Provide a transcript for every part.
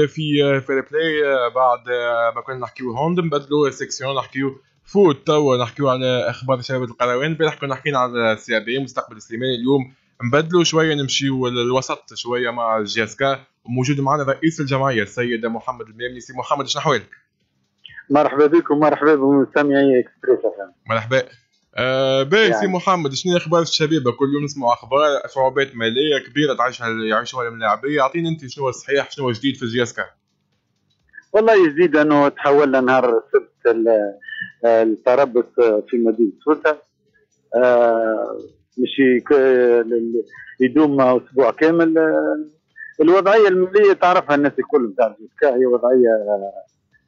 في fair play بعد ما كنا نحكيو hand نبدلوا section نحكيو foot توا نحكيو على أخبار شباب القروان امبارح كنا حكينا على ال CB مستقبل سليماني اليوم نبدلوا شوية نمشيو للوسط شوية مع ال JSK. وموجود معنا رئيس الجمعية السيد محمد الميمني سي محمد شنو أحوالك؟ مرحبا بكم مرحبا بمستمعي إكسبريس مرحبا. آه باهي يعني. سي محمد شنو أخبار الشبيبة؟ كل يوم نسمعوا أخبار صعوبات مالية كبيرة تعيشها يعيشوها الملاعبية. أعطيني أنت شنو الصحيح شنو جديد في الجي إس كا والله جديد أنه تحولنا نهار السبت التربص في مدينة سوسة. آه مش يدوم أسبوع كامل. الوضعية المالية تعرفها الناس الكل بتاع ال JSK هي وضعية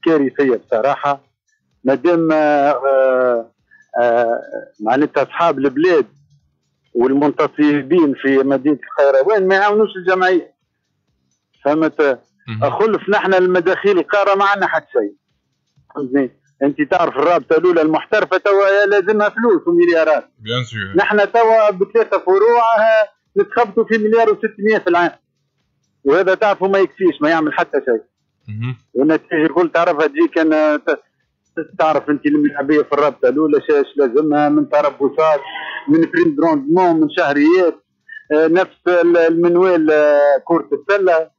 كارثية بصراحة. مادام آه آه معناتها اصحاب البلاد والمنتصبين في مدينة الخيروان ما يعاونوش الجمعية. فهمت؟ خلف نحن المداخيل القاره ما عندنا حتى شيء. فهمتني؟ أنت تعرف الرابطة الأولى المحترفة توا لازمها فلوس ومليارات. بيان سور. نحن توا بثلاثة فروع نتخبطوا في مليار و600 في العام. وهذا تعرفوا ما يكفيش ما يعمل حتى شيء. والنتيجة الكل تعرفها تجيك أنا تعرف انت الملاعبيه في الرابطة الأولى آش لازمها من تربصات من prime de rendement من شهريات آه، نفس المنوال آه، كرة السلة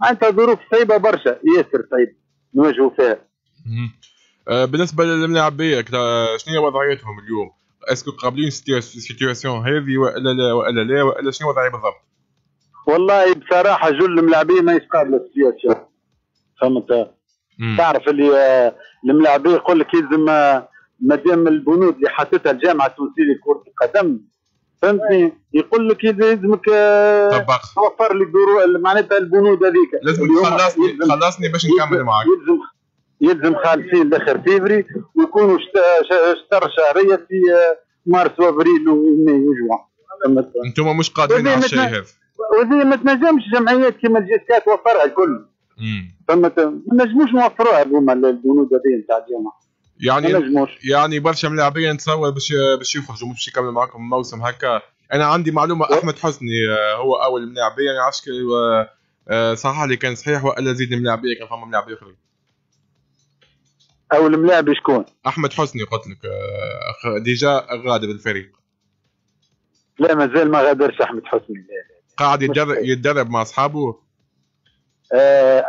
معناتها ظروف صعيبة برشا ياسر صعيبة نواجهوا فيها. آه، بالنسبة للملاعبية شنو هي وضعيتهم اليوم؟ est-ce que قابلين ال situation هذه وإلا لا وإلا لا وإلا شنو الوضعية بالضبط؟ والله بصراحة جل الملاعبية ما يستقبلوا ال situation فهمت؟ تعرف اللي آه، الملاعبية يقول لك يلزم آه، ما دام البنود اللي حاطتها الجامعة التونسية لكرة القدم فهمتني؟ يقول لك يلزمك آه، توفر لي معناتها البنود هذيك. لازم تخلصني خلصني باش نكمل معك يلزم يلزم خالصين لآخر فيفري ويكونوا شهر شهرية في مارس وابريل وماي وجوان أنتم مش قادرين على الشيء هذا. وهذه ما تنجمش جمعيات كما الجيسكا توفرها الكل. فما ما نجموش نوفروها هذوما البنود هذه نتاع الجامعة يعني يعني برشا ملاعبيه نتصور باش باش يخرجوا مش يكملوا معكم موسم هكا. أنا عندي معلومة أحمد حسني آه، هو أول ملاعبية. يعني عشك آه، صحح لي كان صحيح والا زيد ملاعبيه كان فما ملاعبيه آخرين. أول ملاعب شكون؟ أحمد حسني قلت لك آه، ديجا غادر الفريق لا مازال ما غادرش أحمد حسني. قاعد يتدرب يتدرب مع أصحابه.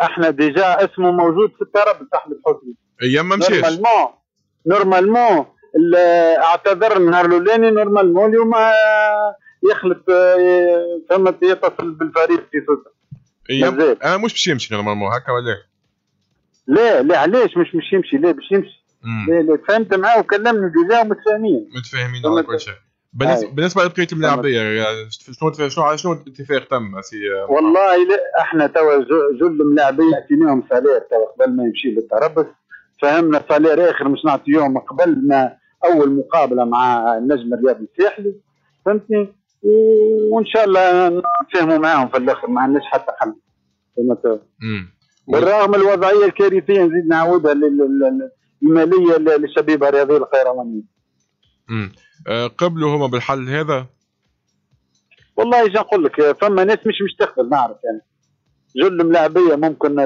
إحنا déjà اسمه موجود في التراب احمد حسني أيام ما مشيش. normalement normalement اعتذر النهار الأولاني نورمالمون اليوم يخلط آه، فهمت يتصل بالفريق في سوسه أيام أنا مش باش يمشي نورمالمون هكا ولا لا لا علاش مش باش يمشي؟ لا باش يمشي. لا لا تفاهمت معاه وكلمني déjà ومتفاهمين. متفاهمين على كل شيء. بالنسبة بالنسبة لبقيه الملاعبيه يعني شنو شنو شنو الاتفاق تم سي والله لا إحنا توا جل الملاعبية اعطيناهم سالير توا قبل ما يمشي للتربص فهمنا سالير آخر مش نعطيهم قبل ما أول مقابلة مع النجم الرياضي الساحلي. فهمتني؟ وإن شاء الله نتفاهموا معاهم في الآخر ما عندناش حتى حل. فهمت؟ بالرغم الوضعية الكارثية نزيد نعاودها المالية للشبيبة الرياضية الخيروانيه آه، قبلوا هما بالحل هذا؟ والله إيش نقول لك فما ناس مش مش تقبل نعرف يعني. جل ملاعبيه ممكن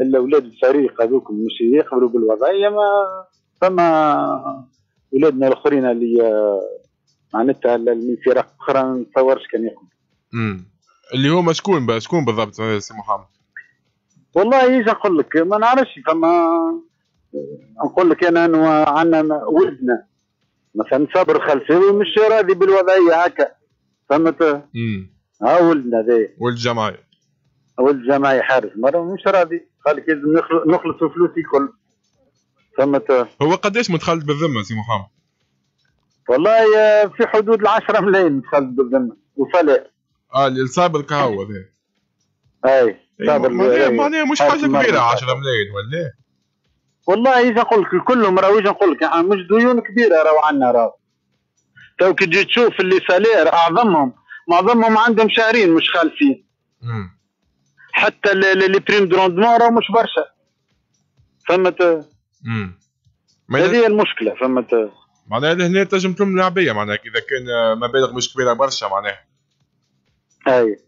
الأولاد الفريق هذوك مش يقبلوا بالوضعيه ما فما أولادنا الآخرين اللي معناتها من فرق أخرى ما نتصورش كان يقبلوا اللي هما شكون بقى شكون بالضبط سي محمد؟ والله إيش نقول لك ما نعرفش فما نقول لك أنا عندنا ولدنا مثلا صبر خلفي مش راضي بالوضعية هكا. فهمت؟ ها ولدنا ذي ولد الجمعيه ولد الجمعيه حارس مرة مش راضي. قال لك لازم نخلص فلوسي كل فهمت؟ هو قداش متخلط بالذمة سي محمد؟ والله في حدود ال 10 ملايين متخلط بالذمة. وصلاة آه اللي صابر كهو ذي اي صابر معناها مش حاجة كبيرة 10 ملايين ولا والله إيش نقول لك كلهم راهو إيش نقول لك يعني مش ديون كبيرة راهو عندنا راهو تو كي تجي تشوف اللي سالير أعظمهم. معظمهم عندهم شهرين مش خالفين. حتى اللي بريم دروندمون راهو مش برشا. فهمت؟ هذه هي المشكلة فهمت؟ معناها هنا تنجم تلم لاعبيه معناها إذا كان مبالغ مش كبيرة برشا معناها. أي.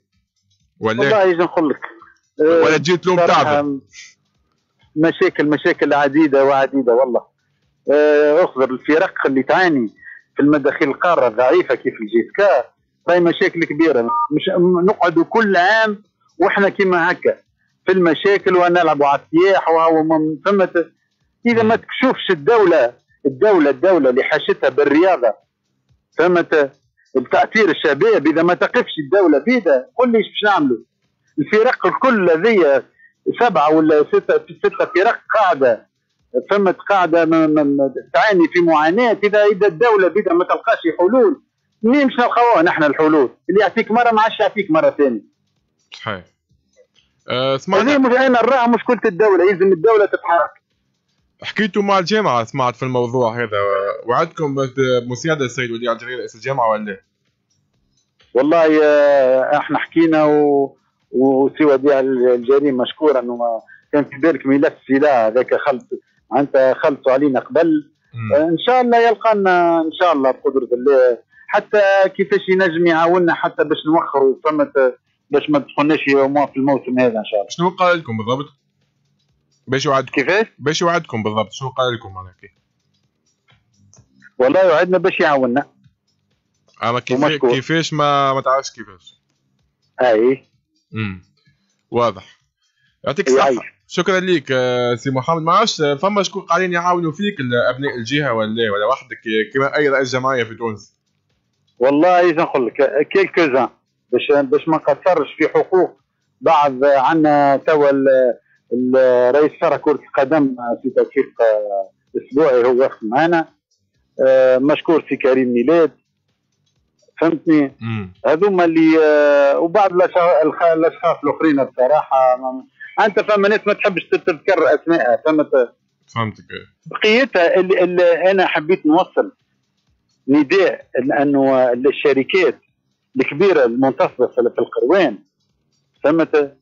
ولا والله نقول لك ولا تجي تلوم تعب مشاكل مشاكل عديدة وعديدة والله. اخبر الفرق اللي تعاني في المداخيل القارة ضعيفه كيف الجيسكا راهي مشاكل كبيرة. مش نقعدوا كل عام وإحنا كيما هكا في المشاكل ونلعبوا على السياح وهو فهمت إذا ما تكشفش الدولة الدولة الدولة اللي حاشتها بالرياضة فهمت التأثير الشباب اذا ما تقفش الدولة بيده قول لي باش نعملوا؟ الفرق الكل هذيا سبعة ولا سته ستة فرق قاعدة. فمت قاعدة تعاني في معاناة. اذا إذا الدولة بدا ما تلقاش حلول منين باش نلقاوها نحن الحلول. اللي يعطيك مرة ما عادش يعطيك مرة ثانية. صحيح. أه سمعنا مش أنا نراها مشكلة الدولة. لازم الدولة تتحرك. حكيتوا مع الجامعة سمعت في الموضوع هذا. وعدكم بمساعده السيد ولي عبد رئيس الجامعة ولا؟ والله آه، إحنا حكينا و... وسوى الجريمة مشكورا كان في بالك ملف سلاح هذاك خلط انت خلصوا علينا قبل. إن شاء الله يلقانا إن شاء الله بقدرة الله. حتى كيفاش ينجم يعاوننا حتى باش نوخروا فمت باش ما تدخلناش في الموسم هذا إن شاء الله. شنو قال لكم بالضبط؟ باش وعدكم كيفاش؟ باش وعدكم بالضبط. شنو قال لكم معناها؟ والله وعدنا باش يعاوننا. أما كيفاش كيفاش ما ما تعرفش كيفاش. أي. امم واضح. يعطيك الصحة. شكرا لك آه، سي محمد. ما عرفش آه، فما شكون قاعدين يعاونوا فيك أبناء الجهة ولا ولا وحدك كما أي رئيس جمعية في تونس. والله اذا نقول لك quelques-uns. باش باش ما نقصرش في حقوق بعض عندنا توا رئيس فرع كرة القدم في توفيق آه، أسبوعي هو واقف معنا. مشكور سي كريم ميلاد. فهمتني؟ هذوما اللي وبعض الاشخاص الأخرين بصراحه أنت فما ناس ما تحبش تذكر اسمائها فهمت؟ فهمتك. بقيتها اللي, اللي أنا حبيت نوصل نداء انه الشركات الكبيرة المنتصبه في القروان فهمت؟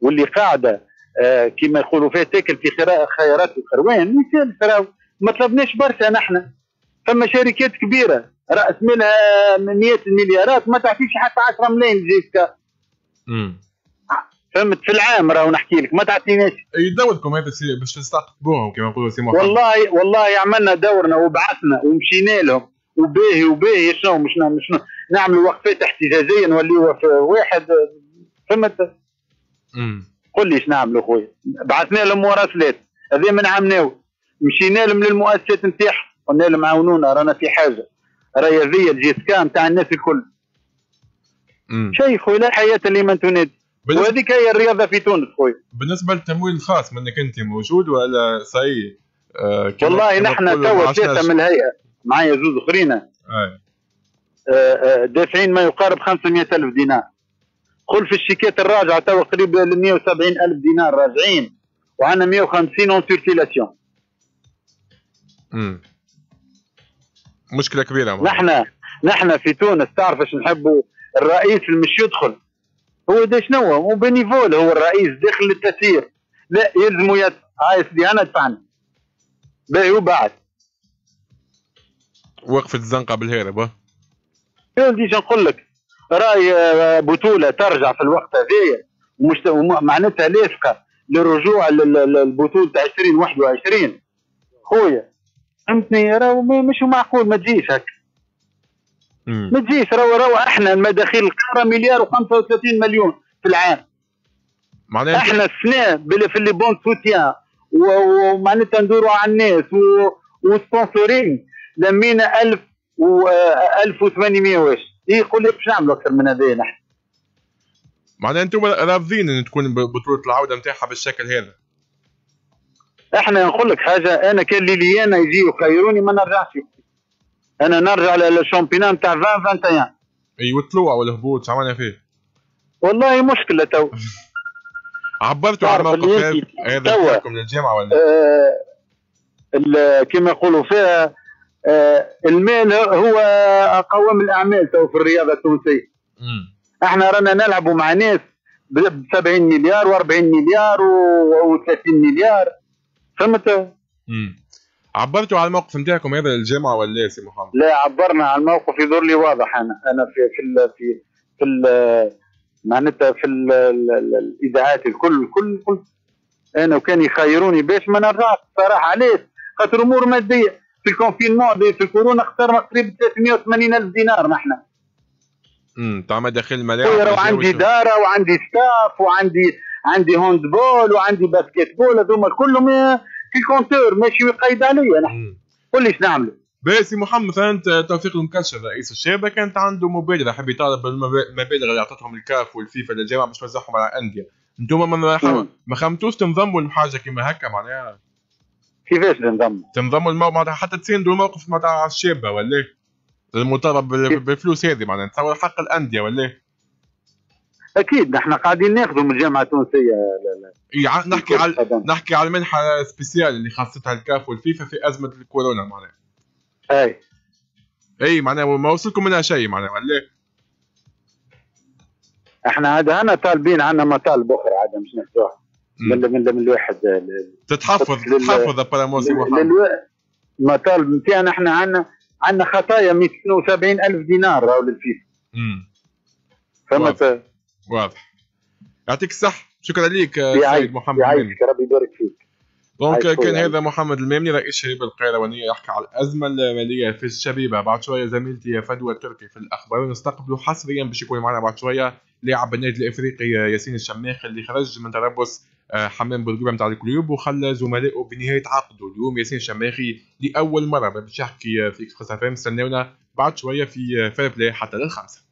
واللي قاعدة آه كما يقولوا فيها تاكل في خيارات القروان مثال ما طلبناش برشا نحن. فما شركات كبيرة رأس مالها مئات المليارات ما تعطيش حتى 10 ملايين جيسكا فهمت؟ في العام راهو نحكي لك. ما تعطيناش. يدوركم هذا باش تستقطبوهم كما نقولوا سي والله والله عملنا دورنا وبعثنا ومشينا لهم. وباهي وباهي شنو؟ شنو شنو نعملوا وقفات احتجاجيه نوليوا في واحد. فهمت؟ قل لي إيش نعملوا خويا. بعثنا لهم مراسلات هذا من عمناو مشينا لهم للمؤسسات نتاعهم. قلنا لهم عاونونا رانا في حاجة. راهي هذه الجيسكا نتاع الناس الكل. شيء خويا لا حياة لمن تنادي. وهذيك هي الرياضة في تونس خويا. بالنسبة للتمويل الخاص منك أنت موجود ولا صحيح؟ آه والله نحن توا ثلاثة من الهيئة. معايا زوز أخرين. آه آه دافعين ما يقارب 500 ألف دينار. قل في الشيكات الراجعة توا قريب ل 170 ألف دينار راجعين. وعندنا 150 en circulation مشكلة كبيرة نحن نحن في تونس تعرف إيش نحبوا الرئيس مش يدخل. هو ده شنو هو bénévole هو الرئيس داخل التسيير. لا يلزموا يد هاي سيدي أنا دفعني باهي وبعد. وقفت الزنقة بالهرب يا ولدي نقول لك؟ رأي آه، بطولة ترجع في الوقت هذايا ومش معناتها لاصقه للرجوع للبطولة 2021 خويا. فهمتني؟ راهو مش معقول ما تجيش هكا ما تجيش راهو راهو إحنا المداخيل القارة مليار و35 مليون في العام. معناتها إحنا السنة في les bons soutien ومعناتها ندوروا على الناس وسبونسورين لمينا 1000 و 1800 واش. يقول لك باش نعملوا أكثر من هذا نحن. معناها أنتم رافضين إن تكون بطولة العودة نتاعها بالشكل هذا. إحنا نقول لك حاجة أنا كان لي لي أنا يجي يخيروني ما نرجعش. أنا نرجع لل championnat نتاع 2021 أي والطلوع والهبوط شو عملنا فيه؟ والله مشكلة تو. عبرتوا عن الموقف هذا؟ لكم للجامعة ولا؟ آه كما يقولوا فيها آه المال هو قوام الأعمال تو في الرياضة التونسية. إحنا رانا نلعبوا مع ناس ب 70 مليار و40 مليار و30 مليار. فهمت؟ عبرتوا على الموقف نتاعكم هذا للجامعة ولا يا سي محمد؟ لا عبرنا على الموقف. يظهر لي واضح أنا. أنا في في ال في في ال معناتها في ال ال ال الإذاعات الكل الكل كل. أنا وكان يخيروني باش ما نرجعش الصراحه علاش؟ خاطر أمور مادية. في ال confinement في الكورونا خسرنا قريب 380 ألف دينار نحن. امم تعمل داخل الملاعب وعندي دارة وعندي staff وعندي عندي handball وعندي basket-ball هذوما كلهم في compteur ماشي قيد عليا نحن قول لي إيش نعملوا؟ يا سي محمد أنت توفيق المكشر رئيس الشابه كانت عنده مبادرة حب يطالب بالمبالغ اللي أعطتهم الكاف والفيفا للجامعه باش توزعهم على الانديه أنتم ما ما خمتوش تنضموا لحاجة كما هكا معناها؟ كيفاش تنضموا؟ تنضموا معناتها حتى تساندوا الموقف معناتها الشابه ولا المطالب بالفلوس هذه معناها تصور حق الأندية ولا أكيد نحن قاعدين ناخذوا من الجامعة التونسيه لا لا. نحكي على نحكي على المنحه spéciale اللي خاصتها الكاف والفيفا في أزمة الكورونا معناها. أي. أي معناها ما وصلكم منها شيء معناها ولا؟ إحنا هذا أنا طالبين عندنا مطالب أخرى عاد مش نفتوها من من من الواحد تتحفظ تتحفظ باراموسي المطالب نتاعنا إحنا عندنا عندنا خطايا 270 ألف دينار راهو للفيفا. فهمت؟ واضح. يعطيك الصحة. شكرا لك سيد محمد يعيشك ربي يبارك فيك. donc كان هذا محمد المامني رئيس شباب القيروانية يحكي على الأزمة المالية في الشبيبة. بعد شوية زميلتي فدوى التركي في الأخبار ونستقبلوا حصريا باش يكون معنا بعد شوية لاعب النادي الإفريقي ياسين الشماخ اللي خرج من تربص آه، حمام بورقيبة نتاع ال club وخلى زملائه بنهاية عقده. اليوم ياسين الشماخي لأول مرة باش يحكي في اكسبريس استناونا بعد شوية في Fair Play حتى للخمسة.